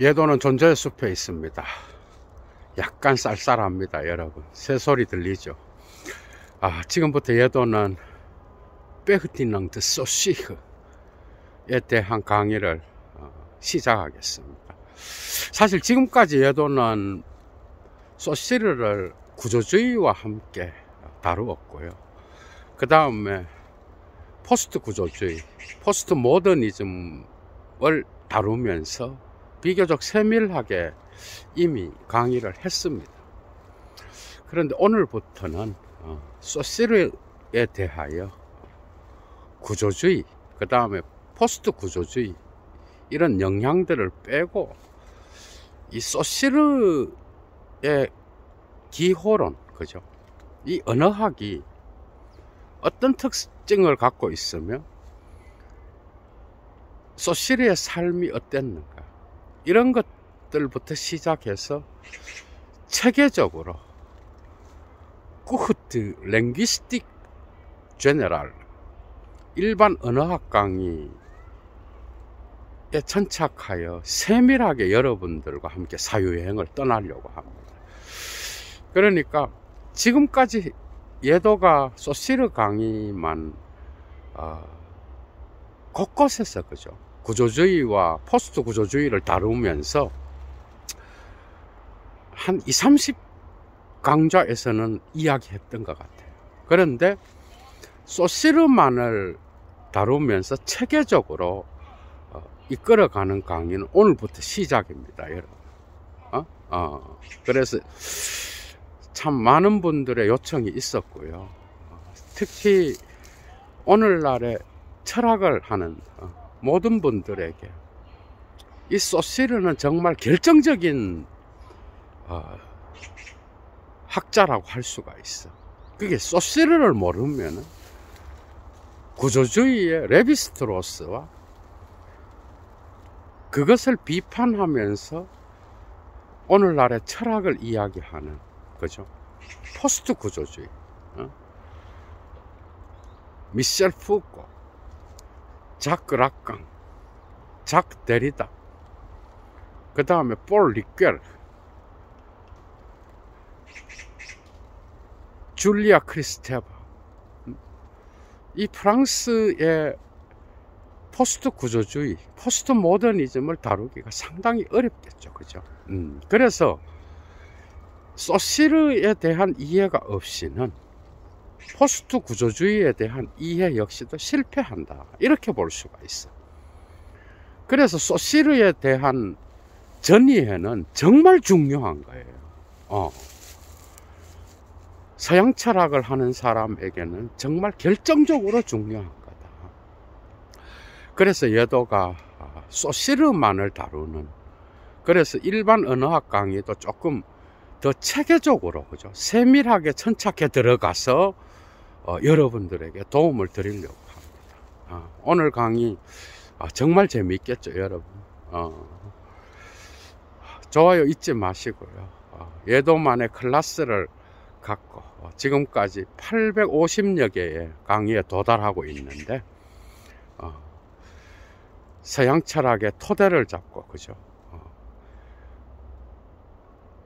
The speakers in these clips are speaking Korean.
예도는 존재의 숲에 있습니다. 약간 쌀쌀합니다, 여러분. 새소리 들리죠? 아, 지금부터 예도는 페흐디낭 드 소시흐에 대한 강의를 어, 시작하겠습니다. 사실 지금까지 예도는 소시르를 구조주의와 함께 다루었고요. 그 다음에 포스트 구조주의, 포스트 모더니즘을 다루면서 비교적 세밀하게 이미 강의를 했습니다. 그런데 오늘부터는 어, 소시르에 대하여 구조주의, 그 다음에 포스트 구조주의 이런 영향들을 빼고 이 소시르의 기호론, 그죠? 이 언어학이 어떤 특징을 갖고 있으며 소시르의 삶이 어땠는가 이런 것들부터 시작해서 체계적으로 꾸흐트 랭귀스틱 제네랄 일반 언어학 강의에 천착하여 세밀하게 여러분들과 함께 사유여행을 떠나려고 합니다. 그러니까 지금까지 예도가 소시르 강의만 어, 곳곳에서 그죠 구조주의와 포스트 구조주의를 다루면서 한 2, 30 강좌에서는 이야기했던 것 같아요. 그런데 소시르만을 다루면서 체계적으로 어, 이끌어가는 강의는 오늘부터 시작입니다, 여러분. 어? 어. 그래서 참 많은 분들의 요청이 있었고요. 특히 오늘날의 철학을 하는 어, 모든 분들에게 이 소시르는 정말 결정적인 어, 학자라고 할 수가 있어. 그게 소시르를 모르면 구조주의의 레비스트로스와 그것을 비판하면서 오늘날의 철학을 이야기하는 그죠? 포스트 구조주의. 어? 미셸 푸코, 자크 라캉, 자크 데리다, 그 다음에 폴 리쾨르, 줄리아 크리스테바. 이 프랑스의 포스트 구조주의, 포스트 모더니즘을 다루기가 상당히 어렵겠죠. 그죠? 음, 그래서 소시르에 대한 이해가 없이는 포스트 구조주의에 대한 이해 역시도 실패한다. 이렇게 볼 수가 있어. 그래서 소시르에 대한 전이해는 정말 중요한 거예요. 어. 서양 철학을 하는 사람에게는 정말 결정적으로 중요한 거다. 그래서 여도가 소시르만을 다루는 그래서 일반 언어학 강의도 조금 더 체계적으로 그죠 세밀하게 천착해 들어가서 어, 여러분들에게 도움을 드리려고 합니다. 어, 오늘 강의 어, 정말 재미있겠죠 여러분. 어, 좋아요 잊지 마시고요. 어, 예도만의 클래스를 갖고 어, 지금까지 850여 개의 강의에 도달하고 있는데 서양 철학의 토대를 잡고 그죠?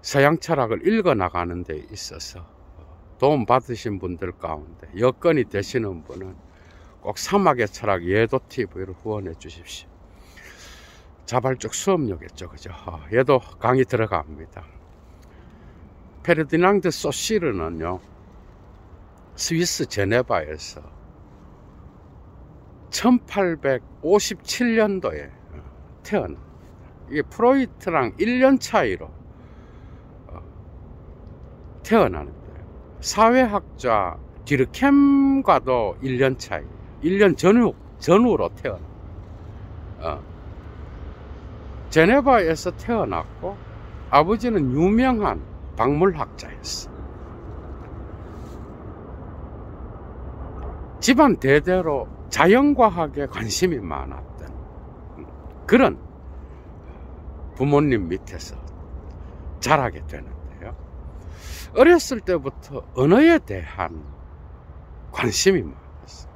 서양 철학을 읽어 나가는 데 있어서 도움 받으신 분들 가운데 여건이 되시는 분은 꼭 사막의 철학 예도 TV를 후원해 주십시오. 자발적 수업료겠죠, 그죠? 어, 얘도 강의 들어갑니다. 페르디낭드 소시르는요, 스위스 제네바에서 1857년도에 태어납니다. 이게 프로이트랑 1년 차이로 태어나는 거예요. 사회학자 디르캠과도 1년 차이, 1년 전후, 전후로 태어나. 어. 제네바에서 태어났고, 아버지는 유명한 박물학자였어. 집안 대대로 자연과학에 관심이 많았던 그런 부모님 밑에서 자라게 되는 어렸을 때부터 언어에 대한 관심이 많았어요.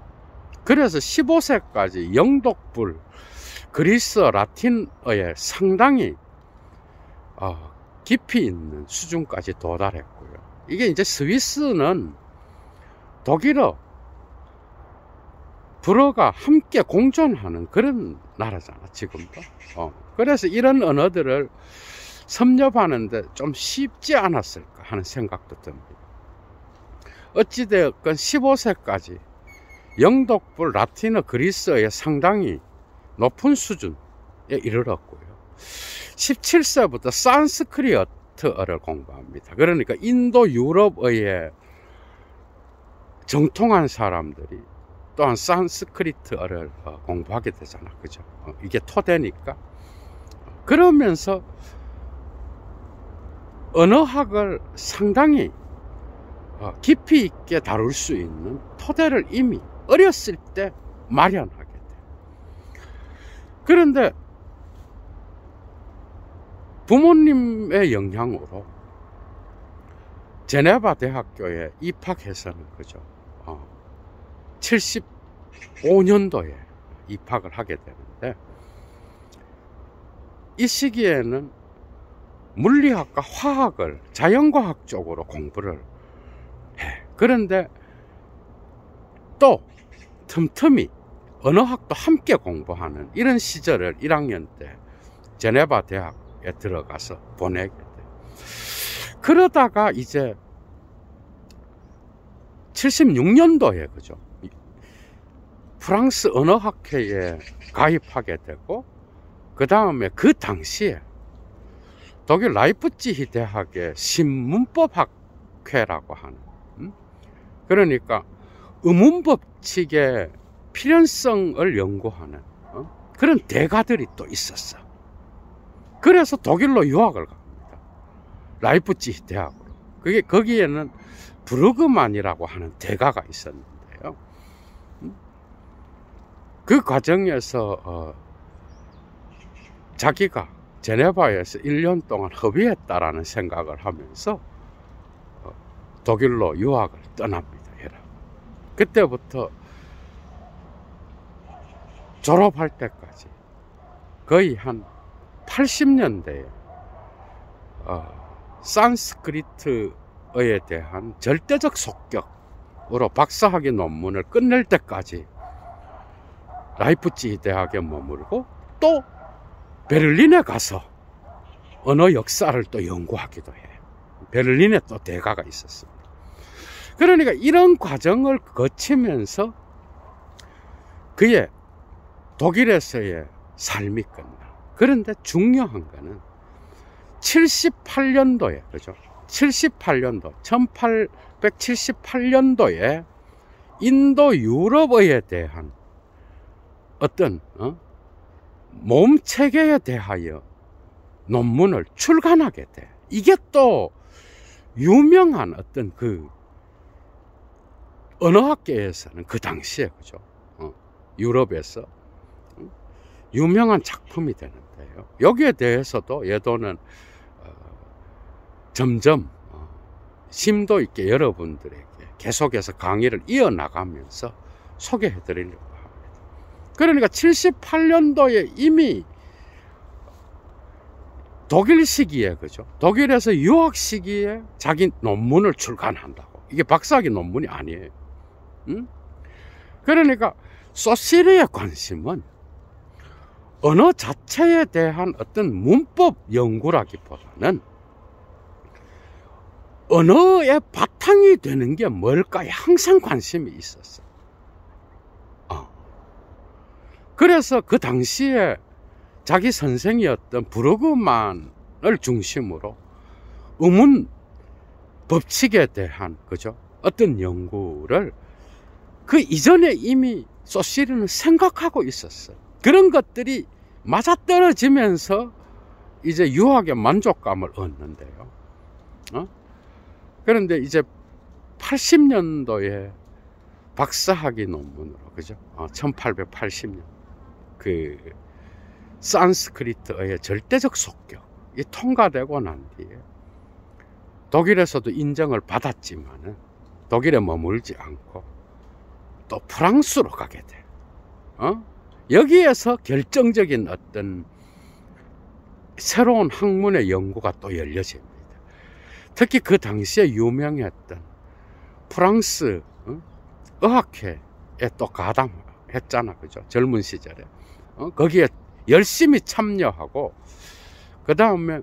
그래서 15세까지 영독불, 그리스 라틴어에 상당히 어, 깊이 있는 수준까지 도달했고요. 이게 이제 스위스는 독일어, 불어가 함께 공존하는 그런 나라잖아, 지금도. 어, 그래서 이런 언어들을 섭렵하는데 좀 쉽지 않았을까 하는 생각도 듭니다. 어찌되었건 15세까지 영독불 라틴어 그리스어의 상당히 높은 수준에 이르렀고요. 17세부터 산스크리트어를 공부합니다. 그러니까 인도 유럽어의 정통한 사람들이 또한 산스크리트어를 어, 공부하게 되잖아. 그죠? 어, 이게 토대니까. 그러면서 언어학을 상당히 어, 깊이 있게 다룰 수 있는 토대를 이미 어렸을 때 마련하게 돼. 그런데 부모님의 영향으로 제네바 대학교에 입학해서는 그죠. 어, 75년도에 입학을 하게 되는데 이 시기에는 물리학과 화학을 자연과학 쪽으로 공부를 해. 그런데 또 틈틈이 언어학도 함께 공부하는 이런 시절을 1학년 때 제네바 대학에 들어가서 보내게 돼. 그러다가 이제 76년도에 그죠. 프랑스 언어학회에 가입하게 되고 그 다음에 그 당시에 독일 라이프치히 대학의 신문법학회라고 하는 음? 그러니까 의문법칙의 필연성을 연구하는 어? 그런 대가들이 또 있었어. 그래서 독일로 유학을 갑니다. 라이프치히 대학으로. 그게 거기에는 브루그만이라고 하는 대가가 있었는데요. 음? 그 과정에서 어, 자기가 제네바에서 1년 동안 허비했다라는 생각을 하면서 어, 독일로 유학을 떠납니다. 그때부터 졸업할 때까지 거의 한 80년대에 어, 산스크리트어에 대한 절대적 속격으로 박사학위 논문을 끝낼 때까지 라이프치 대학에 머물고 또 베를린에 가서 언어 역사를 또 연구하기도 해. 베를린에 또 대가가 있었습니다. 그러니까 이런 과정을 거치면서 그의 독일에서의 삶이 끝나. 그런데 중요한 거는 78년도에, 그죠? 78년도, 1878년도에 인도 유럽어에 대한 어떤, 어? 몸 체계에 대하여 논문을 출간하게 돼. 이게 또 유명한 어떤 그 언어학계에서는 그 당시에 그죠 어, 유럽에서 어, 유명한 작품이 되는데요. 여기에 대해서도 예도는 어, 점점 어, 심도 있게 여러분들에게 계속해서 강의를 이어나가면서 소개해 드리려고 그러니까 78년도에 이미 독일 시기에 그죠? 독일에서 유학 시기에 자기 논문을 출간한다고. 이게 박사학위 논문이 아니에요. 응? 그러니까 소시르의 관심은 언어 자체에 대한 어떤 문법 연구라기보다는 언어의 바탕이 되는 게 뭘까에 항상 관심이 있었어. 그래서 그 당시에 자기 선생이었던 브로그만을 중심으로 의문 법칙에 대한 그죠 어떤 연구를 그 이전에 이미 소시리는 생각하고 있었어. 그런 것들이 맞아떨어지면서 이제 유학의 만족감을 얻는데요. 어? 그런데 이제 80년도에 박사학위 논문으로 그죠? 어, 1880년 그 산스크리트의 절대적 속격이 통과되고 난 뒤에 독일에서도 인정을 받았지만은 독일에 머물지 않고 또 프랑스로 가게 돼. 어? 여기에서 결정적인 어떤 새로운 학문의 연구가 또 열려집니다. 특히 그 당시에 유명했던 프랑스 어? 의학회에 또 가담했잖아, 그죠? 젊은 시절에. 어? 거기에 열심히 참여하고, 그 다음에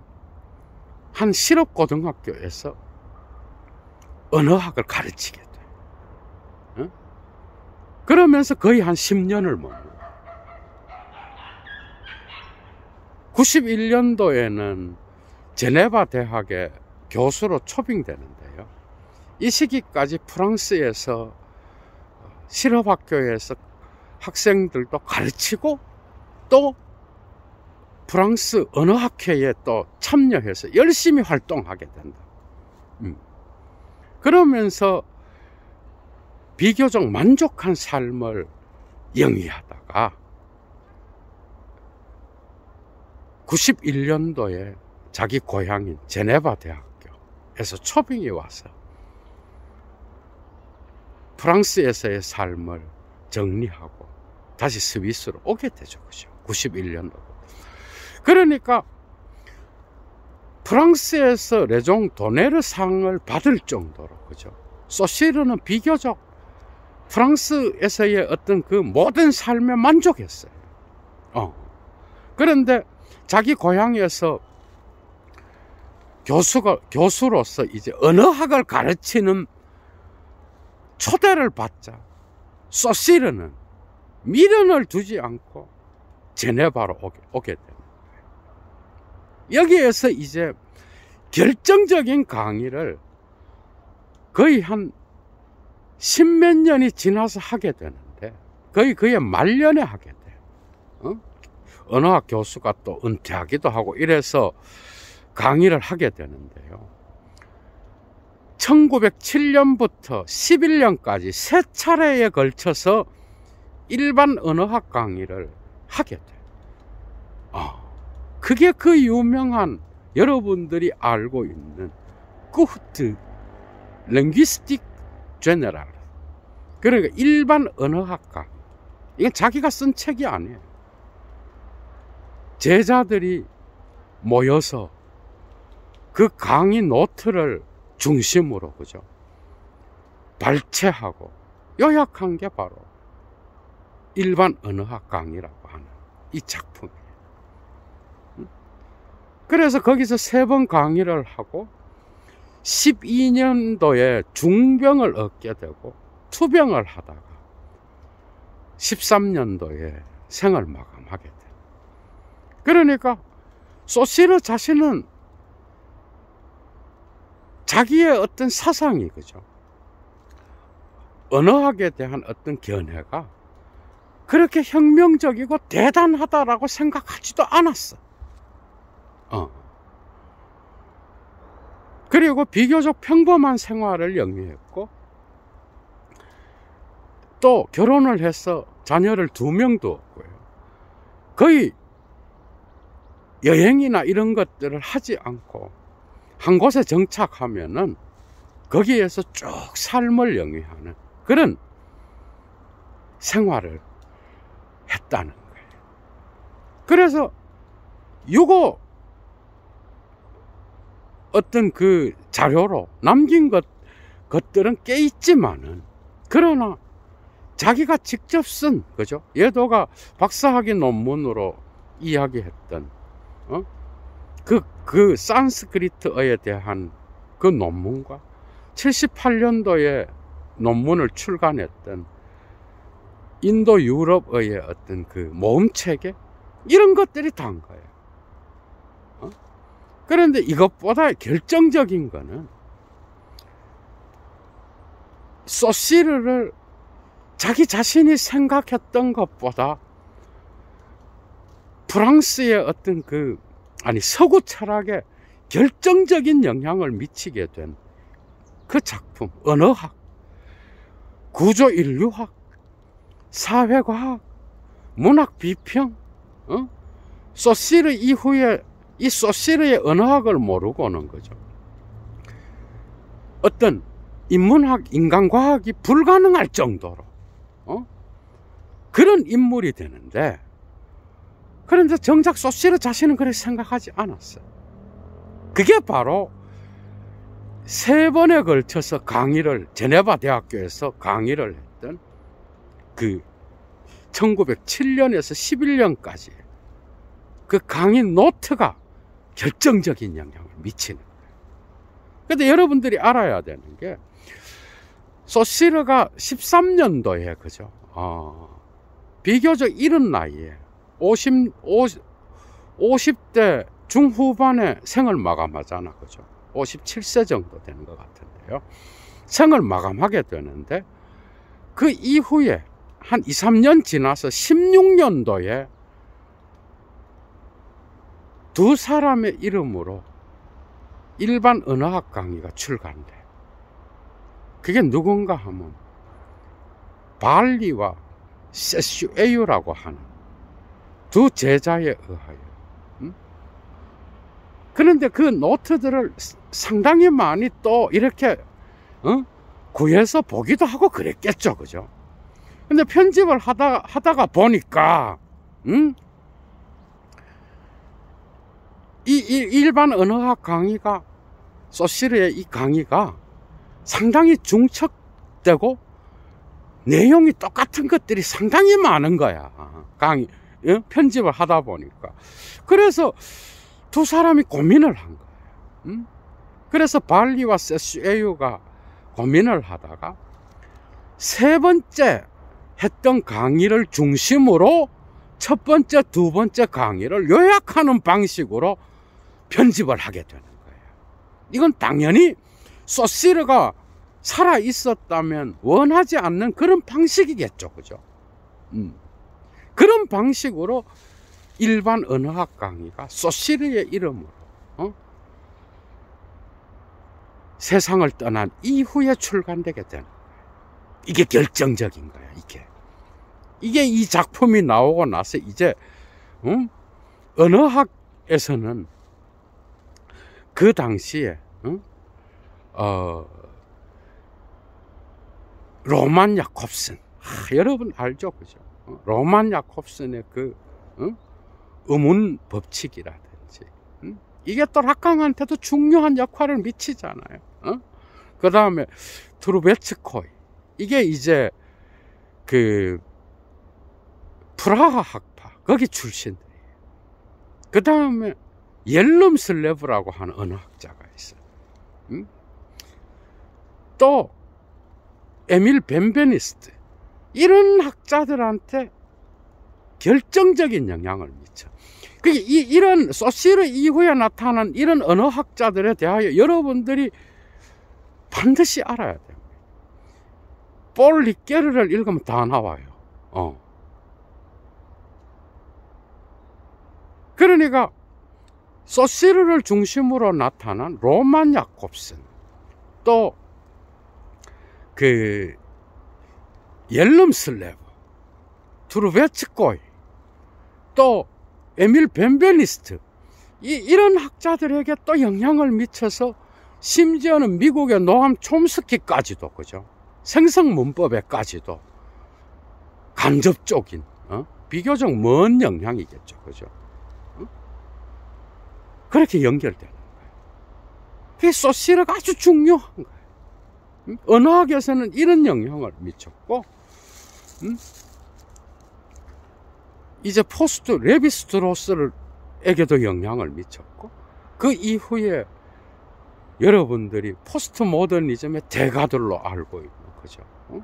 한 실업고등학교에서 언어학을 가르치게 돼. 어? 그러면서 거의 한 10년을 머물러. 91년도에는 제네바 대학에 교수로 초빙되는데요. 이 시기까지 프랑스에서 실업학교에서 학생들도 가르치고 또 프랑스 언어학회에 또 참여해서 열심히 활동하게 된다. 음. 그러면서 비교적 만족한 삶을 영위하다가 91년도에 자기 고향인 제네바 대학교에서 초빙이 와서 프랑스에서의 삶을 정리하고 다시 스위스로 오게 되죠. 그죠? 91년도. 그러니까 프랑스에서 레종 도네르 상을 받을 정도로 그죠? 소시르는 비교적 프랑스에서의 어떤 그 모든 삶에 만족했어요. 어. 그런데 자기 고향에서 교수가 교수로서 이제 언어학을 가르치는 초대를 받자 소시르는 미련을 두지 않고 제네바로 오게, 오게 됩니다. 여기에서 이제 결정적인 강의를 거의 한 십몇 년이 지나서 하게 되는데 거의 그의 말년에 하게 돼요. 어? 언어학 교수가 또 은퇴하기도 하고 이래서 강의를 하게 되는데요. 1907년부터 11년까지 세 차례에 걸쳐서 일반 언어학 강의를 하게 돼. 아, 그게 그 유명한 여러분들이 알고 있는 꾸흐트 랭귀스틱 제너럴. 그러니까 일반 언어학과. 이건 자기가 쓴 책이 아니에요. 제자들이 모여서 그 강의 노트를 중심으로 그죠 발췌하고 요약한 게 바로 일반 언어학 강의라고 이 작품이에요. 그래서 거기서 세 번 강의를 하고 12년도에 중병을 얻게 되고 투병을 하다가 13년도에 생을 마감하게 돼. 그러니까 소시르 자신은 자기의 어떤 사상이 그죠. 언어학에 대한 어떤 견해가 그렇게 혁명적이고 대단하다라고 생각하지도 않았어. 어. 그리고 비교적 평범한 생활을 영위했고 또 결혼을 해서 자녀를 두명 두었고요. 거의 여행이나 이런 것들을 하지 않고 한 곳에 정착하면은 거기에서 쭉 삶을 영위하는 그런 생활을 했다는 거예요. 그래서 요거 어떤 그 자료로 남긴 것, 것들은 꽤 있지만은 그러나 자기가 직접 쓴 그죠? 예도가 박사학위 논문으로 이야기했던 어? 그, 그 산스크리트어에 대한 그 논문과 78년도에 논문을 출간했던 인도 유럽의 어떤 그 모음체계 이런 것들이 다인 거예요. 어? 그런데 이것보다 결정적인 거는 소시르를 자기 자신이 생각했던 것보다 프랑스의 어떤 그 아니 서구 철학에 결정적인 영향을 미치게 된 그 작품 언어학 구조 인류학 사회과학 문학 비평 어? 소시르 이후에 이 소시르의 언어학을 모르고는 거죠 어떤 인문학 인간과학이 불가능할 정도로 어? 그런 인물이 되는데 그런데 정작 소시르 자신은 그렇게 생각하지 않았어요. 그게 바로 세 번에 걸쳐서 강의를 제네바 대학교에서 강의를 그 1907년에서 11년까지 그 강의 노트가 결정적인 영향을 미치는 거예요. 근데 여러분들이 알아야 되는 게 소시르가 13년도에 그죠? 어, 비교적 이른 나이에 50, 50, 50대 중후반에 생을 마감하잖아. 그죠? 57세 정도 되는 것 같은데요. 생을 마감하게 되는데 그 이후에 한 2, 3년 지나서 16년도에 두 사람의 이름으로 일반 언어학 강의가 출간돼. 그게 누군가 하면 발리와 세슈에유라고 하는 두 제자에 의하여 음? 그런데 그 노트들을 상당히 많이 또 이렇게 어? 구해서 보기도 하고 그랬겠죠 그죠 근데 편집을 하다, 하다가 보니까 음? 이, 이 일반 언어학 강의가 소시르의 이 강의가 상당히 중첩되고 내용이 똑같은 것들이 상당히 많은 거야. 강의, 예? 편집을 하다 보니까. 그래서 두 사람이 고민을 한 거예요. 음? 그래서 발리와 세슈에유가 고민을 하다가 세 번째 했던 강의를 중심으로 첫 번째, 두 번째 강의를 요약하는 방식으로 편집을 하게 되는 거예요. 이건 당연히 소시르가 살아 있었다면 원하지 않는 그런 방식이겠죠. 그죠? 음. 그런 방식으로 일반 언어학 강의가 소시르의 이름으로 어? 세상을 떠난 이후에 출간되게 되는. 이게 결정적인 거야, 이게. 이게 이 작품이 나오고 나서 이제 음? 언어학에서는 그 당시에 음? 어, 로만 야콥슨. 아, 여러분 알죠? 그죠? 어? 로만 야콥슨의 그, 어? 음운 법칙이라든지. 음? 이게 또 라캉한테도 중요한 역할을 미치잖아요. 어? 그 다음에 트루베츠코이. 이게 이제 그 프라하 학파. 거기 출신들이에요. 그 다음에 옐름슬레브라고 하는 언어학자가 있어요. 음? 또 에밀 벤베니스트 이런 학자들한테 결정적인 영향을 미쳐. 그게 이, 이런 소시르 이후에 나타난 이런 언어학자들에 대하여 여러분들이 반드시 알아야 돼요. 볼 리케르를 읽으면 다 나와요. 어. 그러니까 소시르를 중심으로 나타난 로만 야콥슨 또 그 옐름슬레브, 트루베츠코이, 또 에밀 벤베니스트 이, 이런 학자들에게 또 영향을 미쳐서 심지어는 미국의 노암 촘스키까지도 그죠 생성 문법에까지도 간접적인 어? 비교적 먼 영향이겠죠 그죠 어? 그렇게 연결되는 거예요 그게 소시르가 아주 중요한 거예요 언어학에서는 이런 영향을 미쳤고 음? 이제 포스트 레비스트로스에게도 영향을 미쳤고 그 이후에 여러분들이 포스트 모더니즘의 대가들로 알고 있는 거죠. 어?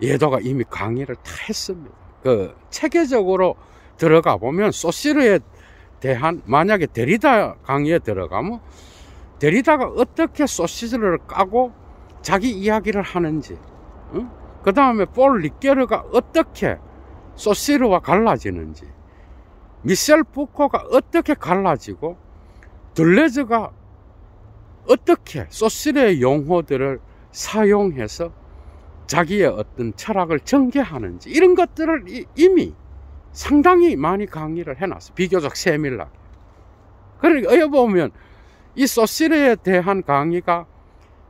예도가 이미 강의를 다 했습니다. 그 체계적으로 들어가 보면 소시르에 대한 만약에 데리다 강의에 들어가면 데리다가 어떻게 소시르를 까고 자기 이야기를 하는지, 응? 그 다음에 폴 리케르가 어떻게 소시르와 갈라지는지, 미셀 부코가 어떻게 갈라지고, 들레즈가 어떻게 소시르의 용어들을 사용해서 자기의 어떤 철학을 전개하는지, 이런 것들을 이미 상당히 많이 강의를 해놨어. 비교적 세밀하게. 그러니까, 어여 보면, 이 소시르에 대한 강의가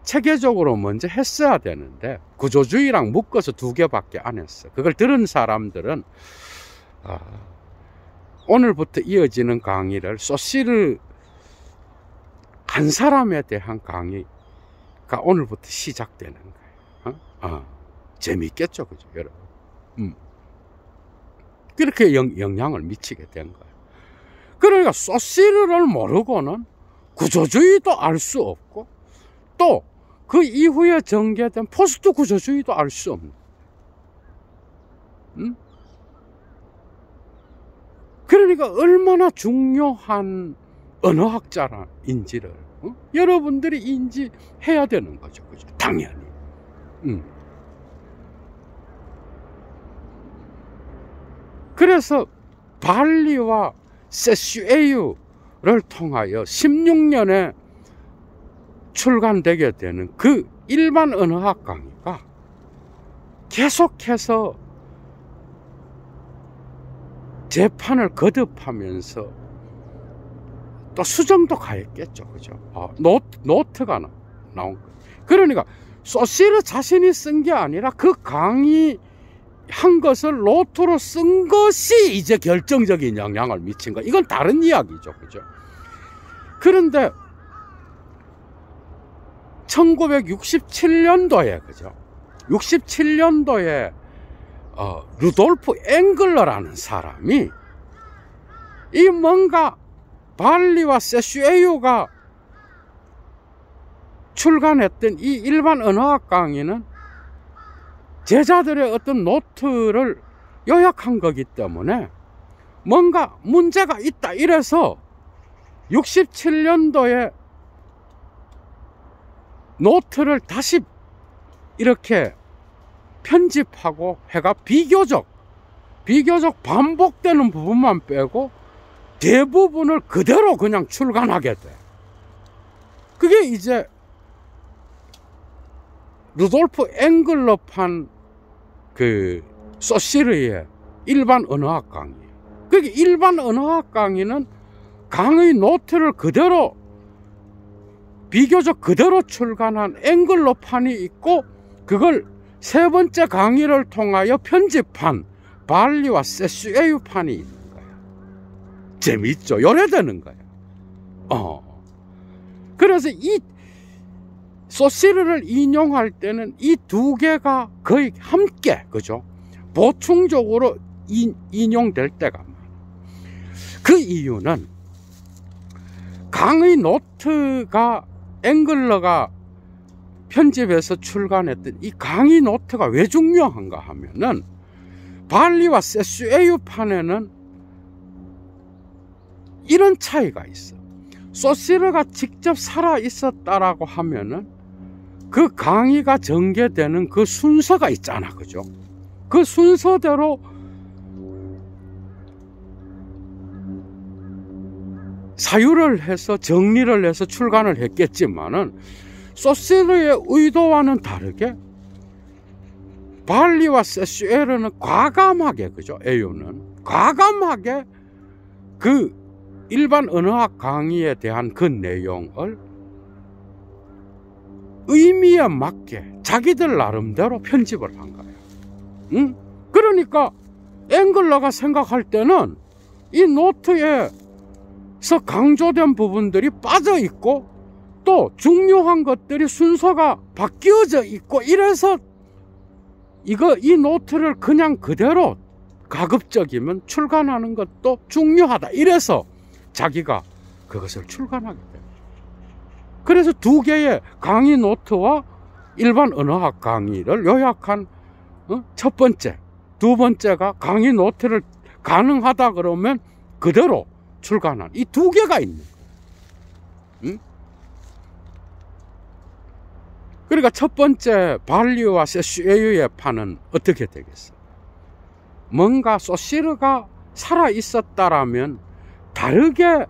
체계적으로 먼저 했어야 되는데 구조주의랑 묶어서 두 개밖에 안 했어. 그걸 들은 사람들은 아, 오늘부터 이어지는 강의를 소시를 한 사람에 대한 강의 가 오늘부터 시작되는 거예요. 어? 어. 재밌겠죠, 그죠, 여러분? 음. 그렇게 영, 영향을 미치게 된 거예요. 그러니까 소시르를 모르고는 구조주의도 알 수 없고 또 그 이후에 전개된 포스트 구조주의도 알 수 없는. 음? 그러니까 얼마나 중요한 언어학자인지를 어? 여러분들이 인지해야 되는 거죠, 그죠? 당연히. 음. 그래서 발리와 세슈에를 통하여 16년에 출간되게 되는 그 일반 언어학 강의가 계속해서 재판을 거듭하면서 또 수정도 가했겠죠. 그죠? 어, 노트, 노트가 나, 나온 거예요. 그러니까 소시르 자신이 쓴 게 아니라 그 강의 한 것을 노트로 쓴 것이 이제 결정적인 영향을 미친 거. 이건 다른 이야기죠. 그죠? 그런데 1967년도에 그죠? 67년도에 어, 루돌프 앵글러라는 사람이 이 뭔가 발리와 세슈에유가 출간했던 이 일반 언어학 강의는 제자들의 어떤 노트를 요약한 거기 때문에 뭔가 문제가 있다 이래서 67년도에 노트를 다시 이렇게 편집하고 해가 비교적 비교적 반복되는 부분만 빼고 대부분을 그대로 그냥 출간하게 돼. 그게 이제 루돌프 앵글러판 그 소시르의 일반 언어학 강의. 그게 일반 언어학 강의는 강의 노트를 그대로 비교적 그대로 출간한 앵글러판이 있고 그걸 세 번째 강의를 통하여 편집한 발리와 세슈에유판이 있는 거야. 재밌죠? 요래되는 거야. 어. 그래서 이 소시르를 인용할 때는 이 두 개가 거의 함께, 그죠? 보충적으로 인, 인용될 때가 많아. 그 이유는 강의 노트가 앵글러가 편집해서 출간했던 이 강의 노트가 왜 중요한가 하면은 발리와 세슈에유판에는 이런 차이가 있어. 소시르가 직접 살아 있었다라고 하면은 그 강의가 전개되는 그 순서가 있잖아. 그죠? 그 순서대로 사유를 해서 정리를 해서 출간을 했겠지만은 소시르의 의도와는 다르게 발리와 세슈에르는 과감하게 그죠 에유는 과감하게 그 일반 언어학 강의에 대한 그 내용을 의미에 맞게 자기들 나름대로 편집을 한 거예요. 응? 그러니까 앵글러가 생각할 때는 이 노트에서 강조된 부분들이 빠져 있고 또 중요한 것들이 순서가 바뀌어져 있고 이래서 이거 이 노트를 그냥 그대로 가급적이면 출간하는 것도 중요하다. 이래서 자기가 그것을 출간하게 됩니다. 그래서 두 개의 강의 노트와 일반 언어학 강의를 요약한 어? 첫 번째, 두 번째가 강의 노트를 가능하다 그러면 그대로 출간한 이 두 개가 있는 거예요. 응? 그러니까 첫 번째 발리와 세슈에유의 판은 어떻게 되겠어? 뭔가 소시르가 살아 있었다라면 다르게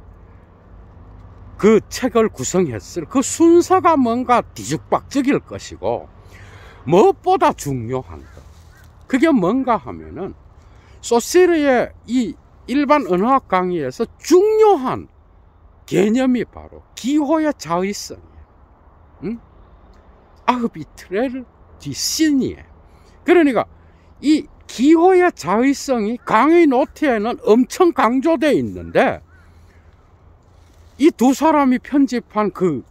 그 책을 구성했을 그 순서가 뭔가 뒤죽박죽일 것이고 무엇보다 중요한 것 그게 뭔가 하면은 소시르의 이 일반 언어학 강의에서 중요한 개념이 바로 기호의 자의성이에요. 응? 아흐비트레르 디시니에 그러니까 이 기호의 자의성이 강의 노트에는 엄청 강조되어 있는데 이 두 사람이 편집한 그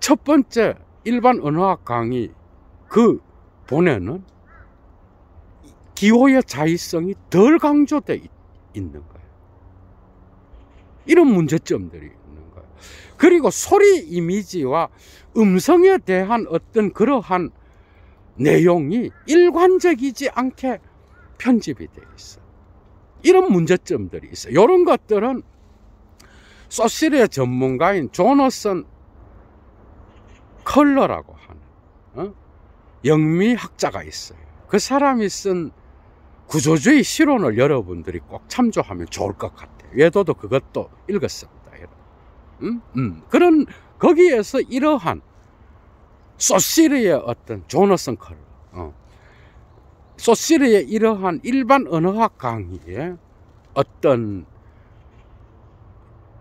첫 번째 일반 언어학 강의 그 본에는 기호의 자의성이 덜 강조되어 있는 거예요. 이런 문제점들이 있는 거예요. 그리고 소리 이미지와 음성에 대한 어떤 그러한 내용이 일관적이지 않게 편집이 되어 있어. 이런 문제점들이 있어. 이런 것들은 소실의 전문가인 조너선 컬러라고 하는 어? 영미학자가 있어요. 그 사람이 쓴 구조주의 실론을 여러분들이 꼭 참조하면 좋을 것 같아요. 외도도 그것도 읽었습니다. 음? 음. 그런 거기에서 이러한 소시리의 어떤 조너슨 컬러, 어. 소시리의 이러한 일반 언어학 강의의 어떤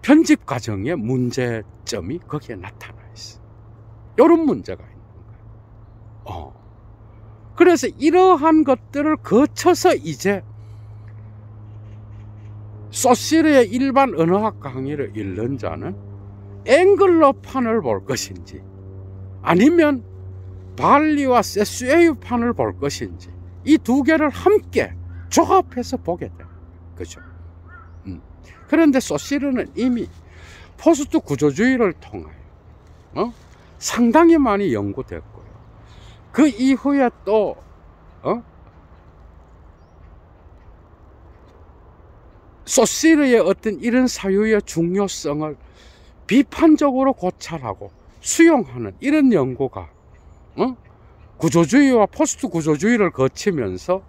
편집 과정의 문제점이 거기에 나타나 있어. 이런 문제가 있는 거예요. 어. 그래서 이러한 것들을 거쳐서 이제 소시리의 일반 언어학 강의를 읽는 자는 앵글로판을 볼 것인지 아니면 발리와 세수에유판을 볼 것인지 이 두 개를 함께 조합해서 보게 돼. 그죠? 음. 그런데 소시르는 이미 포스트 구조주의를 통하여 어? 상당히 많이 연구됐고요. 그 이후에 또 어? 소시르의 어떤 이런 사유의 중요성을 비판적으로 고찰하고 수용하는 이런 연구가 어? 구조주의와 포스트 구조주의를 거치면서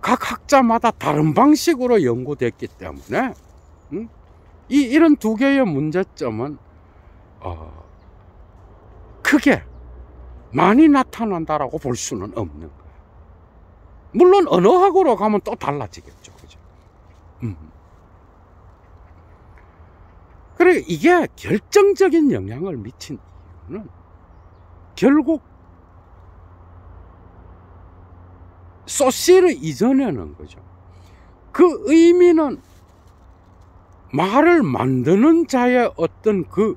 각 학자마다 다른 방식으로 연구됐기 때문에 음? 이 이런 두 개의 문제점은 어, 크게 많이 나타난다라고 볼 수는 없는 거예요. 물론 언어학으로 가면 또 달라지겠죠, 그죠? 음. 그래 이게 결정적인 영향을 미친 이유는 결국 소시를 이전에는 거죠. 그 의미는 말을 만드는 자의 어떤 그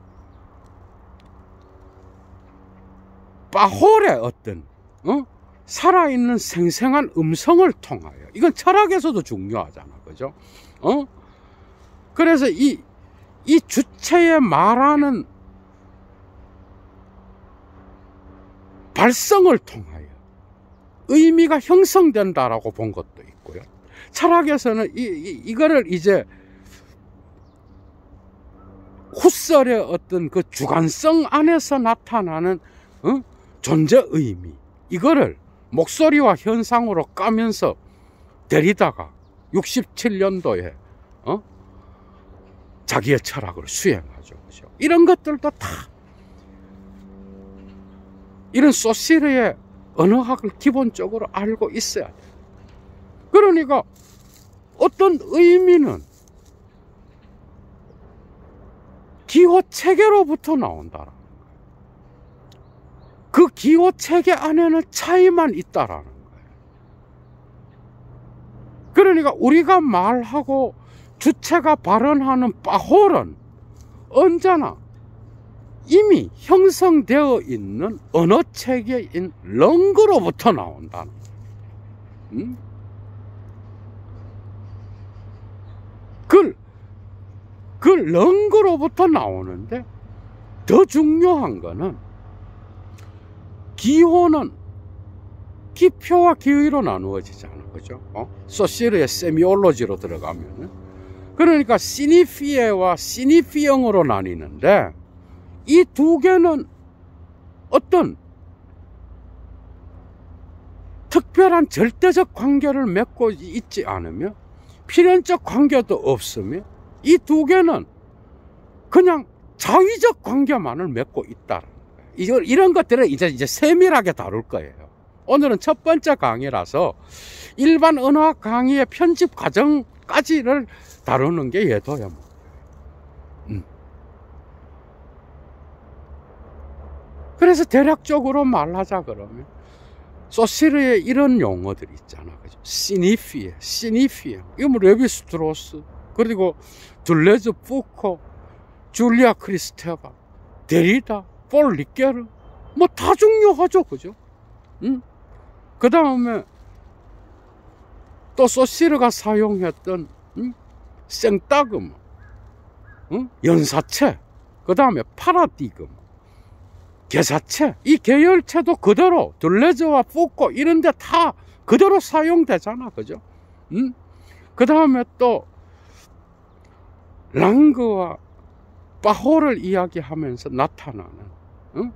빠홀의 어떤 어? 살아있는 생생한 음성을 통하여 이건 철학에서도 중요하잖아 그죠 어 그래서 이 이 주체의 말하는 발성을 통하여 의미가 형성된다라고 본 것도 있고요. 철학에서는 이, 이 이거를 이제 후설의 어떤 그 주관성 안에서 나타나는 어? 존재 의미 이거를 목소리와 현상으로 까면서 데리다가 67년도에 어? 자기의 철학을 수행하죠. 그죠? 이런 것들도 다 이런 소시르의 언어학을 기본적으로 알고 있어야 돼. 그러니까 어떤 의미는 기호 체계로부터 나온다. 그 기호 체계 안에는 차이만 있다라는 거예요. 그러니까 우리가 말하고 주체가 발언하는 빠홀은 언제나 이미 형성되어 있는 언어 체계인 렁그로부터 나온다. 음? 그, 그 렁그로부터 나오는데 더 중요한 거는 기호는 기표와 기의로 나누어지잖아. 그죠? 어? 소시르의 세미올로지로 들어가면은. 그러니까 시니피에와 시니피형으로 나뉘는데 이 두 개는 어떤 특별한 절대적 관계를 맺고 있지 않으며 필연적 관계도 없으며 이 두 개는 그냥 자위적 관계만을 맺고 있다. 이런 것들을 이제, 이제 세밀하게 다룰 거예요. 오늘은 첫 번째 강의라서 일반 언어학 강의의 편집 과정까지를 다루는 게 예도야. 뭐. 음. 그래서 대략적으로 말하자 그러면 소시르에 이런 용어들 있잖아. 그죠? 시니피앙, 시니피에. 이거 뭐 레비스트로스, 그리고 들뢰즈 푸코, 줄리아 크리스테바, 데리다, 폴 리케르. 뭐 다 중요하죠. 그죠? 응? 그 다음에 또 소시르가 사용했던 응? 생따금, 응? 연사체, 그 다음에 파라디금, 계사체, 이 계열체도 그대로 둘레즈와 푸코 이런데 다 그대로 사용되잖아, 그죠? 응? 그 다음에 또 랑그와 바호를 이야기하면서 나타나는 응?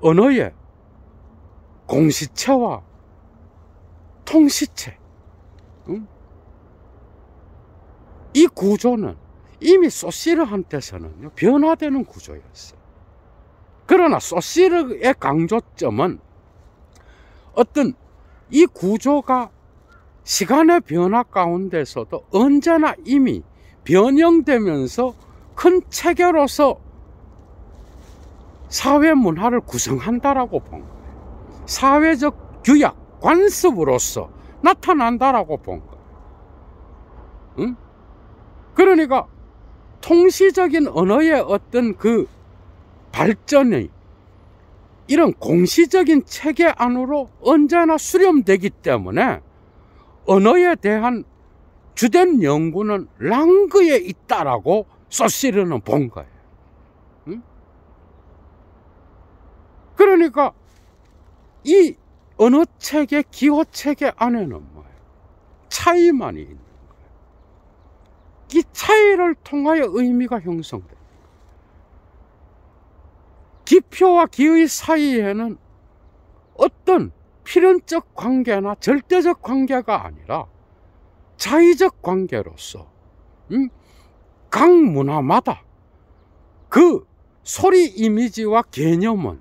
언어의 공시체와 통시체, 응? 이 구조는 이미 소시르한테서는 변화되는 구조였어요. 그러나 소시르의 강조점은 어떤 이 구조가 시간의 변화 가운데서도 언제나 이미 변형되면서 큰 체계로서 사회 문화를 구성한다라고 본 거예요. 사회적 규약, 관습으로서 나타난다라고 본 거예요. 응? 그러니까 통시적인 언어의 어떤 그 발전이 이런 공시적인 체계 안으로 언제나 수렴되기 때문에 언어에 대한 주된 연구는 랑그에 있다라고 소시르는 본 거예요. 응? 그러니까 이 언어 체계, 기호 체계 안에는 뭐예요? 차이만이 있는. 이 차이를 통하여 의미가 형성돼. 기표와 기의 사이에는 어떤 필연적 관계나 절대적 관계가 아니라 자의적 관계로서 음? 각 문화마다 그 소리 이미지와 개념은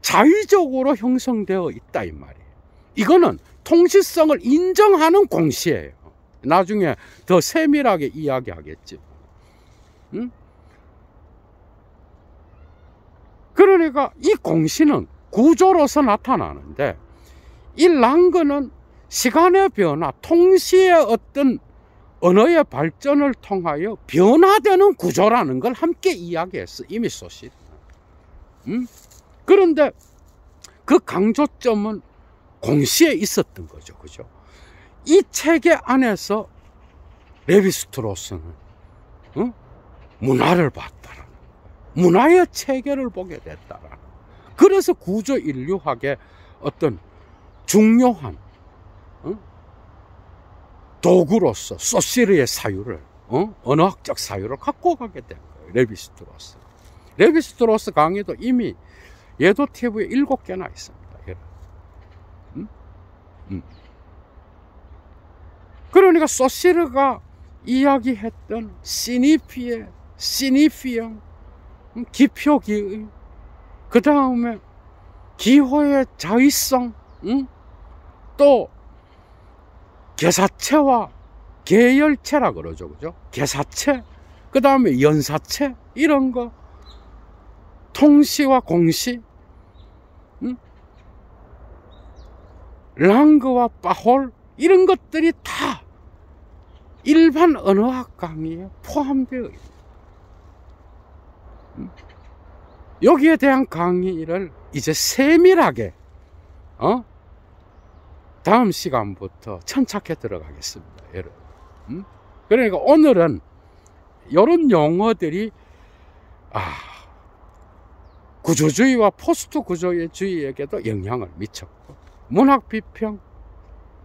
자의적으로 형성되어 있다 이 말이에요. 이거는 통시성을 인정하는 공시예요. 나중에 더 세밀하게 이야기하겠지. 음? 그러니까 이 공시는 구조로서 나타나는데 이 랑그는 시간의 변화, 통시의 어떤 언어의 발전을 통하여 변화되는 구조라는 걸 함께 이야기했어. 이미 소시. 음? 그런데 그 강조점은 공시에 있었던 거죠. 그죠? 이 체계 안에서 레비스트로스는 어? 문화를 봤다라는 문화의 체계를 보게 됐다라는 그래서 구조 인류학의 어떤 중요한 어? 도구로서 소시르의 사유를 어? 언어학적 사유를 갖고 가게 된 거예요. 레비스트로스. 레비스트로스 강의도 이미 예도 TV에 일곱 개나 있습니다. 음? 음. 그러니까 소시르가 이야기했던 시니피에 시니피앙 음, 기표기의 그 다음에 기호의 자의성 응? 또 개사체와 계열체라 그러죠 그죠 개사체 그 다음에 연사체 이런 거 통시와 공시 응? 랑그와 파홀 이런 것들이 다 일반 언어학 강의에 포함되어 있습니다. 여기에 대한 강의를 이제 세밀하게 어? 다음 시간부터 천착해 들어가겠습니다, 여러분. 음? 그러니까 오늘은 이런 용어들이 아 구조주의와 포스트 구조주의에게도 영향을 미쳤고 문학 비평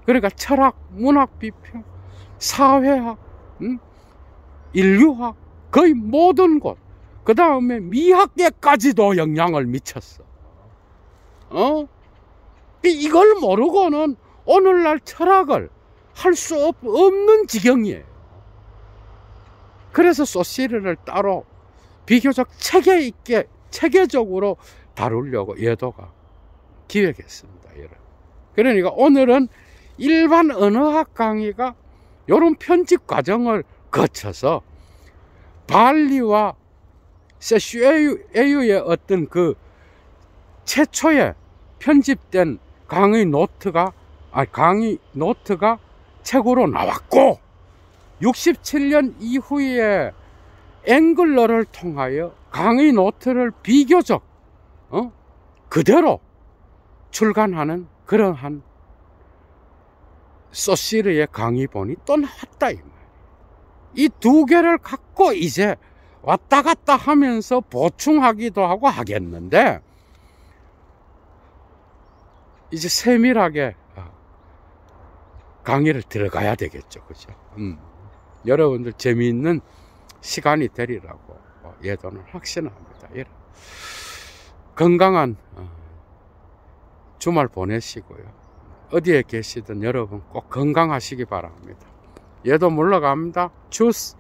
그러니까 철학, 문학 비평, 사회학, 음? 인류학 거의 모든 곳. 그 다음에 미학계까지도 영향을 미쳤어. 어? 이걸 모르고는 오늘날 철학을 할 수 없는 지경이에요. 그래서 소시르를 따로 비교적 체계 있게 체계적으로 다루려고 예도가 기획했습니다. 그러니까 오늘은 일반 언어학 강의가 이런 편집 과정을 거쳐서 발리와 세슈에유의 어떤 그 최초의 편집된 강의 노트가 아 강의 노트가 책으로 나왔고 67년 이후에 앵글러를 통하여 강의 노트를 비교적 어? 그대로 출간하는 그러한 소시르의 강의본이 또 나왔다 이 두 개를 갖고 이제 왔다 갔다 하면서 보충하기도 하고 하겠는데 이제 세밀하게 어, 강의를 들어가야 되겠죠, 그죠? 음. 여러분들 재미있는 시간이 되리라고 어, 예도는 확신합니다. 예. 건강한 어, 주말 보내시고요. 어디에 계시든 여러분 꼭 건강하시기 바랍니다. 얘도 물러갑니다. 주스.